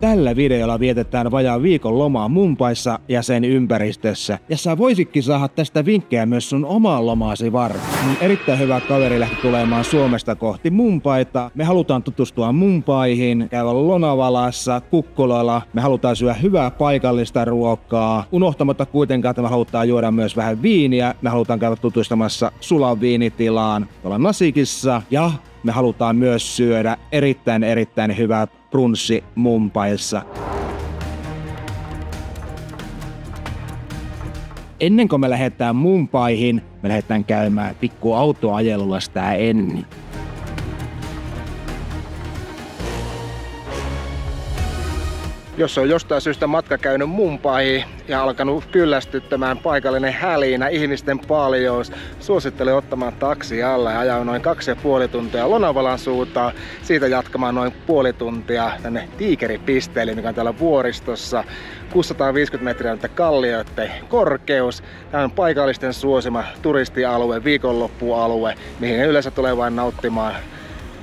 Tällä videolla vietetään vajaa viikon lomaa Mumpaissa ja sen ympäristössä. Ja sä voisitkin saada tästä vinkkejä myös sun omaan lomaasi varten. Mun erittäin hyvä kaveri lähti tulemaan Suomesta kohti Mumpaita. Me halutaan tutustua Mumpaihin, käydä Lonavalassa, Kukkulalla. Me halutaan syödä hyvää paikallista ruokaa. Unohtamatta kuitenkaan, että me halutaan juoda myös vähän viiniä. Me halutaan käydä tutustumassa Sulan viinitilaan tuolla Nasikissa. Ja me halutaan myös syödä erittäin erittäin hyvää brunssi Mumpaissa. Ennen kuin me lähdetään Mumpaihin, me lähdetään käymään pikku autoajelulla sitä ennen. Jos on jostain syystä matka käynyt Mumpaihin ja alkanut kyllästyttämään paikallinen hälinä, ihmisten paljous, suosittelen ottamaan taksi alla ja ajaa noin kaksi ja puoli tuntia Lonavalan suuntaan. Siitä jatkamaan noin puoli tuntia tänne Tiikeripisteelle, mikä on täällä vuoristossa. 650 metriä nyt kallioiden korkeus. Tämä on paikallisten suosima turistialue, viikonloppualue, mihin yleensä tulee vain nauttimaan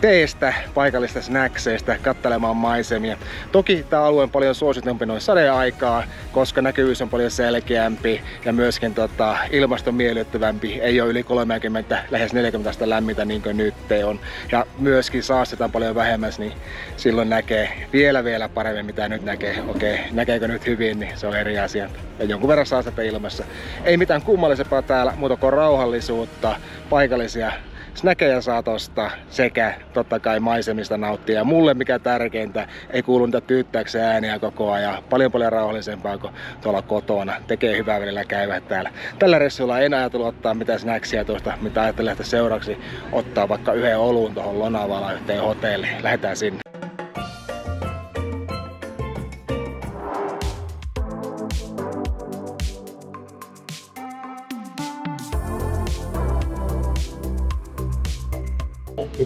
teestä, paikallista snackseista, kattelemaan maisemia. Toki tämä alue on paljon suositumpi noin sadeaikaa, koska näkyvyys on paljon selkeämpi ja myöskin tota, ilmaston miellyttävämpi. Ei ole yli 30, lähes 40 lämmintä niin kuin nyt on. Ja myöskin saastetaan paljon vähemmän, niin silloin näkee vielä vielä paremmin mitä nyt näkee. Okei, näkeekö nyt hyvin, niin se on eri asia. Ja jonkun verran saastetta ilmassa. Ei mitään kummallisempaa täällä, muuta kuin rauhallisuutta, paikallisia snäkejä saa tosta sekä totta kai maisemista nauttia. Ja mulle mikä tärkeintä, ei kuulu niitä tyyttääkseen ääniä koko ajan. Paljon paljon rauhallisempaa kuin tuolla kotona. Tekee hyvää välillä käydä täällä. Tällä ressulla en ajatellut ottaa mitään snäksiä tuosta, mitä ajattelin, että seuraavaksi ottaa vaikka yhden oluun tuohon Lonavalaan yhteen hotelliin. Lähdetään sinne.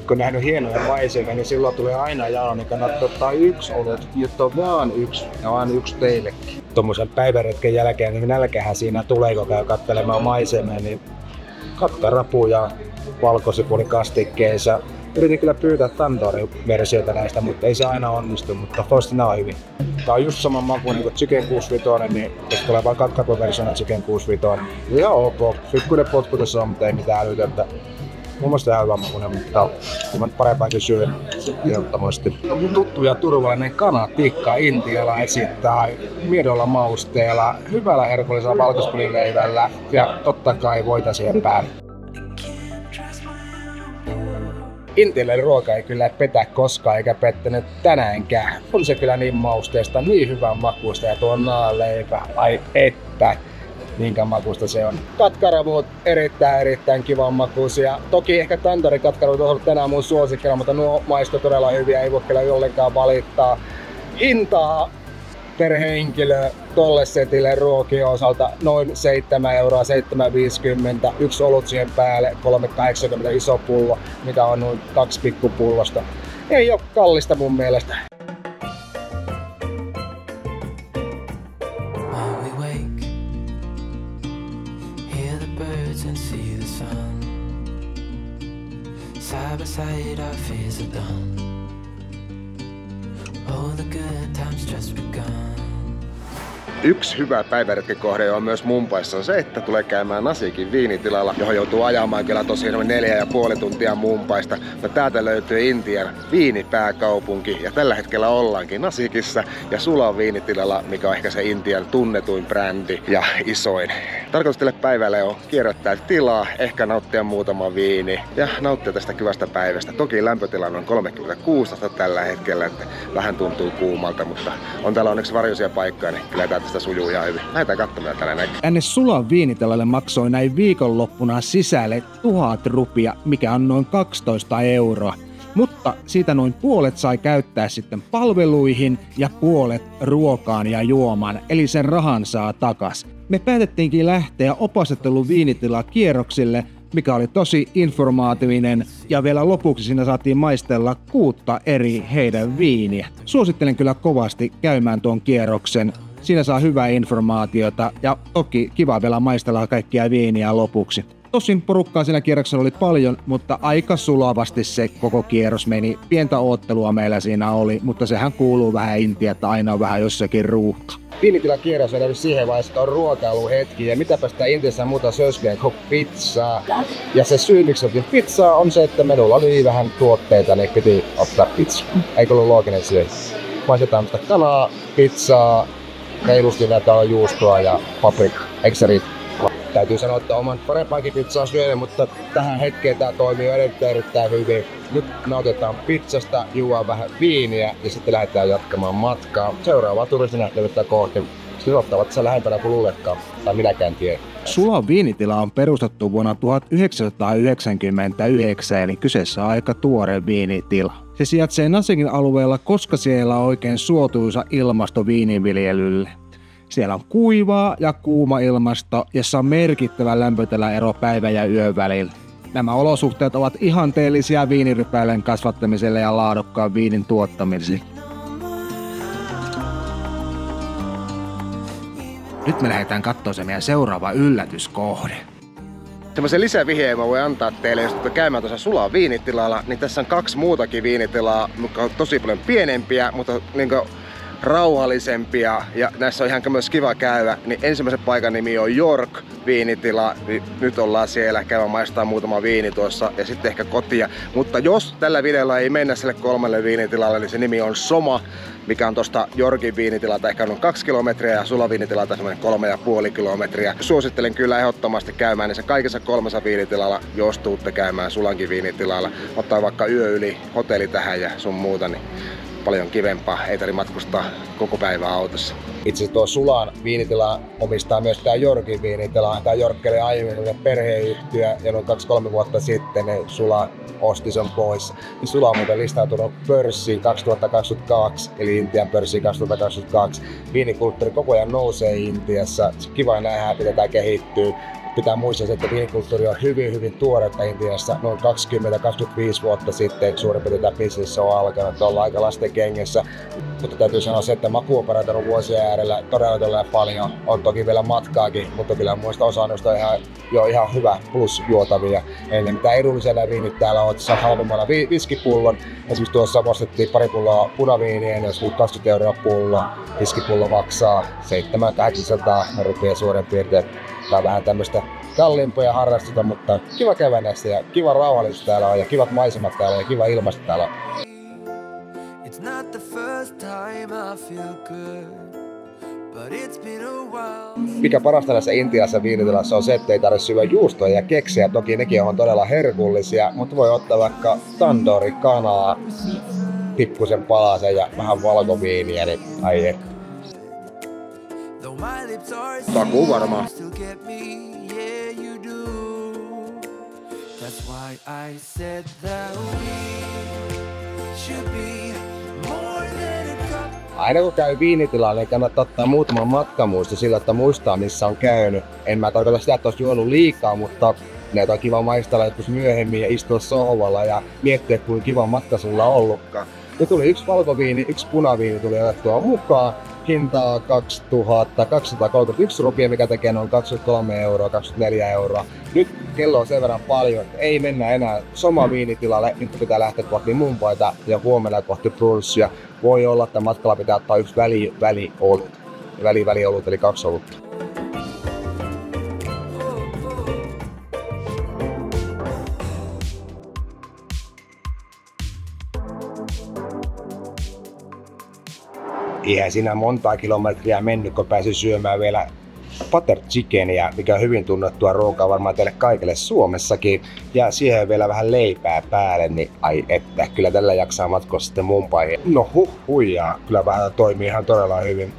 Kun nähnyt hienoja maisemia, niin silloin tulee aina jalo, niin kannattaa ottaa yksi olut, jotta on vaan yksi ja vaan yksi teillekin. Tuommoisen päiväretken jälkeen niin nälkähän siinä tulee, kun käy katselemaan maisemia, niin kakkarapu ja valkosipulikastikkeissa. Yritin kyllä pyytää tandoori-versiota näistä, mutta ei se aina onnistu, mutta nämä on hyvin. Tää on just saman maku niin kuin Chicken 65, niin jos tulee vain kakkarapu-versiona Chicken 65, niin ihan ok. Pikkuinen potkutus on, mutta ei mitään älytöntä mun mielestä ihan hyvä makuinen, mutta kun mä parempaakin syön ehdottomasti. Mun tuttu ja turvallinen kanatikka Intialla esittää miedolla mausteella, hyvällä herkullisella valkospulileivällä ja totta kai voita siihen päälle. Intialainen ruoka ei kyllä petä koskaan eikä pettänyt tänäänkään. On se kyllä niin mausteesta, niin hyvän makuista ja tuo naaleipä, ai että minkä makusta se on. Katkaravut erittäin erittäin kivan makuisia. Toki ehkä tantari katkaravut on tänään mun suosikkina, mutta nuo maisto todella hyviä, ei voi kyllä ollenkaan valittaa. Hintaa per henkilö tolle setille ruokien osalta noin 7 euroa, 7,50. Yksi olut siihen päälle, 3,80 iso pullo, mikä on noin kaksi pikkupullosta. Ei ole kallista mun mielestä. By side our fears are done? All the good times just begun Yksi hyvä päiväretkekohde on myös Mumpaissa se, että tulee käymään Nasikin viinitilalla, johon joutuu ajamaan kyllä tosiaan neljä ja puoli tuntia Mumpaista. No täältä löytyy Intian viinipääkaupunki ja tällä hetkellä ollaankin Nasikissa ja Sulan viinitilalla, mikä on ehkä se Intian tunnetuin brändi ja isoin. Tarkoitus tälle päivälle on kierrättää tilaa, ehkä nauttia muutama viini ja nauttia tästä kyvästä päivästä. Toki lämpötila on 36 tällä hetkellä, että vähän tuntuu kuumalta, mutta on täällä onneksi varjoisia paikkoja, niin kyllä täältä sitä sujuu ihan hyvin. Lähdetään katsomaan tällä näin. Tänne Sulan viinitelalle maksoi näin viikonloppuna sisälle tuhat rupia, mikä on noin 12 euroa. Mutta siitä noin puolet sai käyttää sitten palveluihin ja puolet ruokaan ja juomaan, eli sen rahan saa takas. Me päätettiinkin lähteä opastettelun viinitila kierroksille, mikä oli tosi informaatiivinen ja vielä lopuksi siinä saatiin maistella kuutta eri heidän viiniä. Suosittelen kyllä kovasti käymään tuon kierroksen. Siinä saa hyvää informaatiota ja toki kiva vielä maistella kaikkia viiniä lopuksi. Tosin porukkaa siinä kierroksella oli paljon, mutta aika sulavasti se koko kierros meni. Pientä oottelua meillä siinä oli, mutta sehän kuuluu vähän Intia, että aina on vähän jossakin ruuhka. Viinitilan kierros on siihen vaiheessa, että on ruokailuhetki ja mitä sitä Intiassa muuta söskeä kuin pizzaa. Ja se syy, miksi otin pizzaa, on se, että menulla oli vähän tuotteita, niin piti ottaa pizza. Eikö ollut looginen syy? Tämmöistä kanaa, pizzaa, reilusti vetoa juustoa ja paprika. Eikö se riitä? Täytyy sanoa, että oman parempaankin pizzaa syönyt, mutta tähän hetkeen tämä toimii erittäin, erittäin hyvin. Nyt otetaan pizzasta, juo vähän viiniä ja sitten lähdetään jatkamaan matkaa. Seuraavaa turistinähtävyyttä kohti. Sijoittavat se lähempänä kuin luuletkaan, tai minäkään tiedä. Sulan viinitila on perustettu vuonna 1999, eli kyseessä on aika tuore viinitila. Se sijaitsee Nasigin alueella, koska siellä on oikein suotuisa ilmasto viiniviljelylle. Siellä on kuivaa ja kuuma ilmasto, jossa on merkittävä lämpötilaero päivän ja yön välillä. Nämä olosuhteet ovat ihanteellisia viinirypäilen kasvattamiselle ja laadukkaan viinin tuottamiselle. Nyt me lähdetään katsomaan se meidän seuraava yllätyskohde. Semmoisen lisävihjeen mä voin antaa teille, jos olette käymään tuossa sulaa viinitilalla, niin tässä on kaksi muutakin viinitilaa, jotka on tosi paljon pienempiä, mutta niin rauhallisempia ja näissä on ihan myös kiva käydä, niin ensimmäisen paikan nimi on York viinitila. Niin nyt ollaan siellä, käydä maistaa muutama viini tuossa ja sitten ehkä kotia. Mutta jos tällä videolla ei mennä sille kolmelle viinitilalle, niin se nimi on Soma, mikä on tosta Jorkin viinitilalta ehkä noin kaksi kilometriä ja Sula viinitilalta semmoinen kolme ja puoli kilometriä. Suosittelen kyllä ehdottomasti käymään se kaikissa kolmessa viinitilalla, jos tuutte käymään Sulankin viinitilalla. Ottaa vaikka yö yli hotelli tähän ja sun muuta, niin paljon kivempaa, ei tarvitse matkustaa koko päivä autossa. Itse tuo Sulan viinitila omistaa myös tämä Jorkin viinitila. Tämä Jorkki oli aiemmin perheyhtiö ja noin 2-3 vuotta sitten ne Sula osti sen pois. Sula on muuten listautunut pörssiin 2022, eli Intian pörssiin 2022. Viinikulttuuri koko ajan nousee Intiassa. Kiva nähdä, miten tämä kehittyy pitää muistaa, että viinikulttuuri on hyvin, hyvin tuoretta Intiassa. Noin 20-25 vuotta sitten suurin piirtein tämä business on alkanut. Ollaan aika lasten kengessä. Mutta täytyy sanoa se, että maku on parantanut vuosien äärellä todella, todella paljon. On toki vielä matkaakin, mutta kyllä muista osa on ihan, jo ihan hyvä plus juotavia. Eli mitä edullisia nämä viinit täällä on, että halvemmalla vi- viskipullon. Esimerkiksi tuossa ostettiin pari pulloa punaviiniä, jos 20 euroa pullo. Viskipullo maksaa 700-800 rupiaa suurin piirtein Tää on vähän tämmöistä kalliimpaa harrastusta, mutta kiva käydä näissä ja kiva rauhallisuus täällä on ja kivat maisemat täällä ja kiva ilmasto täällä on. Mikä parasta näissä Intiassa viinitilassa on se, että ei tarvitse syödä juustoja ja keksiä. Toki nekin on todella herkullisia, mutta voi ottaa vaikka tandoori kanaa, pikkusen palasen ja vähän valkoviiniä, niin ai et. Takuu varmaan. That's why I said that we should be more than a couple. Aina kun käy viinitilalla, niin kannattaa ottaa muutama matkamuisto sillä, että muistaa missä on käynyt. En mä tarkoita sitä, että olisi juonut liikaa, mutta näitä on kiva maistella joskus myöhemmin ja istua sohvalla ja miettiä, kuinka kiva matka sulla on ollutkaan. Ja tuli yksi valkoviini, yksi punaviini tuli otettua mukaan hintaa 2231 rupia, mikä tekee noin 23 euroa, 24 euroa. Nyt kello on sen verran paljon, että ei mennä enää Soma viinitilalle, nyt pitää lähteä kohti Mumpaita ja huomenna kohti Brulssia. Voi olla, että matkalla pitää ottaa yksi väli, väli, olut, väli, väli olut, eli kaksi olutta. Eihän siinä montaa kilometriä mennyt, kun pääsi syömään vielä butter chickenia, mikä on hyvin tunnettua ruokaa varmaan teille kaikille Suomessakin. Ja siihen vielä vähän leipää päälle, niin ai että, kyllä tällä jaksaa matkoa sitten mumpaihin. No huh, huijaa, kyllä vähän toimii ihan todella hyvin.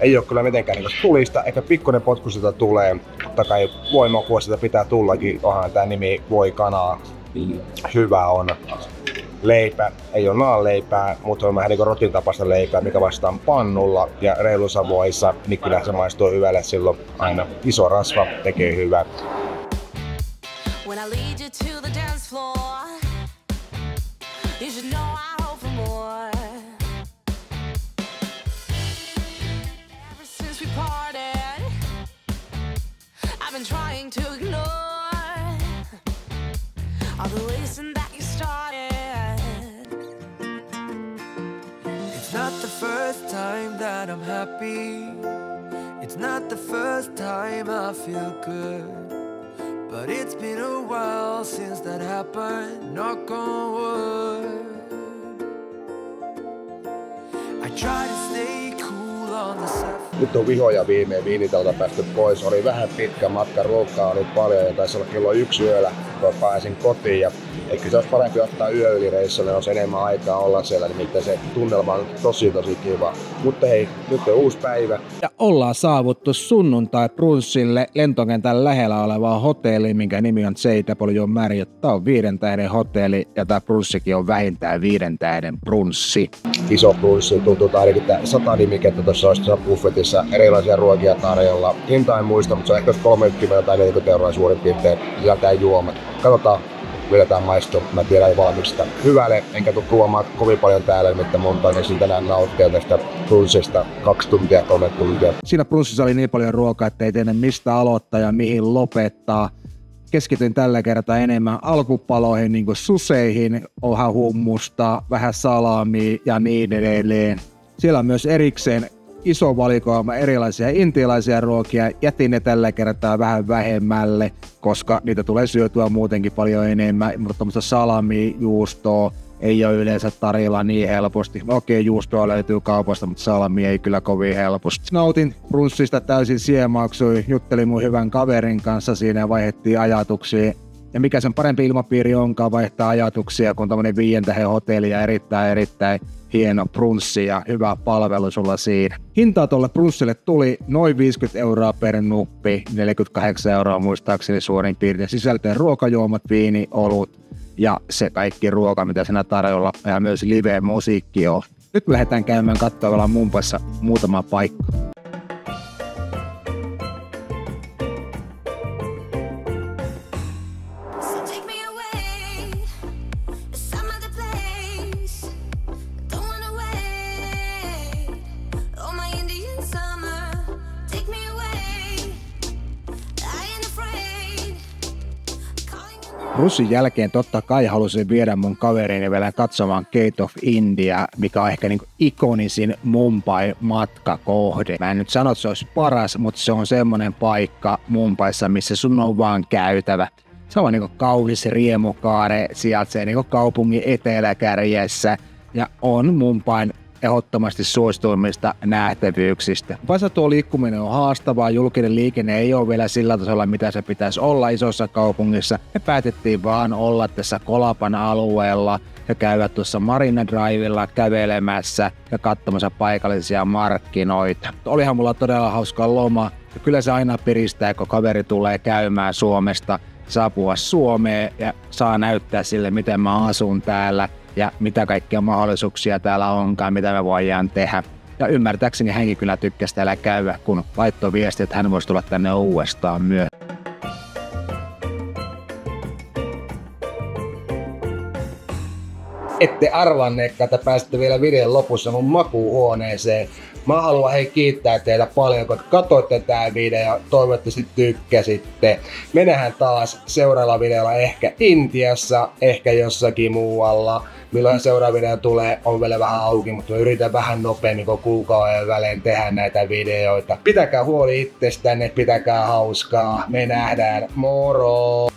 Ei ole kyllä mitenkään niin tulista, ehkä pikkuinen potku sitä tulee. Totta kai voimakua sitä pitää tullakin, onhan tämä nimi voi kanaa. Hyvä on leipä, ei ole naanleipää, mutta on vähän niin rotin tapasta leipää, mikä vastaan pannulla ja reilussa voissa, niin kyllä se maistuu hyvälle silloin aina. Iso rasva tekee hyvää. When I lead you to the dance floor, you should know I hope for more. Ever since we parted, I've been trying to ignore time that I'm happy. It's not the first time I feel good. But it's been a while since that happened. Knock on wood. I try to stay cool on the surface. Nyt on vihoja viimein viinitalta päästy pois. Oli vähän pitkä matka, ruokaa oli paljon ja taisi olla kello yksi yöllä, kun pääsin kotiin. Ja Ehkä se olisi parempi ottaa yö yli reissulle, on enemmän aikaa olla siellä, nimittäin se tunnelma on tosi tosi kiva. Mutta hei, nyt on uusi päivä. Ja ollaan saavuttu sunnuntai Brunssille lentokentän lähellä olevaan hotelliin, minkä nimi on J.W. Marriott. Tämä on viiden tähden hotelli ja tämä Brunssikin on vähintään viiden tähden brunssi. Iso brunssi, tuntuu ainakin että sata nimikettä tuossa olisi buffetissa erilaisia ruokia tarjolla. Hinta en muista, mutta se on ehkä 30 tai 40 euroa suurin piirtein sisältää juomat. Katsotaan, vedetään maisto, mä tiedän valmista hyvälle, enkä tule tuomaan kovin paljon täällä, mitä monta siltä tänään nauttia tästä brunssista kaksi tuntia, kolme tuntia. Siinä brunssissa oli niin paljon ruokaa, että ei tiedä mistä aloittaa ja mihin lopettaa. Keskityin tällä kertaa enemmän alkupaloihin, niin kuin suseihin, oha hummusta, vähän salamia ja niin edelleen. Siellä on myös erikseen iso valikoima erilaisia intialaisia ruokia. Jätin ne tällä kertaa vähän vähemmälle, koska niitä tulee syötyä muutenkin paljon enemmän. Mutta tuommoista salami, juustoa, ei ole yleensä tarjolla niin helposti. Okei, juustoa löytyy kaupasta, mutta salami ei kyllä kovin helposti. Nautin brunssista täysin siemauksui, juttelin mun hyvän kaverin kanssa siinä ja vaihdettiin ajatuksia. Ja mikä sen parempi ilmapiiri onkaan vaihtaa ajatuksia, kun tämmöinen viien hotelli ja erittäin erittäin hieno prunssi ja hyvä palvelu sulla siinä. Hintaa tuolle prunssille tuli noin 50 euroa per nuppi, 48 euroa muistaakseni suurin piirtein. Sisältöön ruokajuomat, viini, olut ja se kaikki ruoka, mitä siinä tarjolla ja myös live-musiikki on. Nyt lähdetään käymään katsoa Mumpassa muutama paikka. Russin jälkeen totta kai halusin viedä mun kaverini vielä katsomaan Gate of India, mikä on ehkä niin ikonisin Mumbai matkakohde. Mä en nyt sano, että se olisi paras, mutta se on semmonen paikka Mumpaissa, missä sun on vaan käytävä. Se on niin kaunis riemukaare, sijaitsee niin kaupungin eteläkärjessä ja on Mumpain ehdottomasti suosituimmista nähtävyyksistä. Vaikka tuo liikkuminen on haastavaa, julkinen liikenne ei ole vielä sillä tasolla, mitä se pitäisi olla isossa kaupungissa. Me päätettiin vaan olla tässä Kolapan alueella ja käydä tuossa Marina Drivella kävelemässä ja katsomassa paikallisia markkinoita. Olihan mulla todella hauska loma ja kyllä se aina piristää, kun kaveri tulee käymään Suomesta saapua Suomeen ja saa näyttää sille, miten mä asun täällä ja mitä kaikkia mahdollisuuksia täällä onkaan, mitä me voidaan tehdä. Ja ymmärtääkseni hänkin kyllä tykkäsi täällä käydä, kun laittoi viesti, että hän voisi tulla tänne uudestaan myös. Ette arvanneetkaan, että pääsitte vielä videon lopussa mun makuuhuoneeseen. Mä haluan hei kiittää teitä paljon, kun katsoitte tää video. Toivottavasti tykkäsitte. Me nähdään taas seuraavalla videolla ehkä Intiassa, ehkä jossakin muualla. Milloin seuraava video tulee, on vielä vähän auki, mutta mä yritän vähän nopeammin kuin kuukauden välein tehdä näitä videoita. Pitäkää huoli itsestänne, pitäkää hauskaa. Me nähdään. Moro!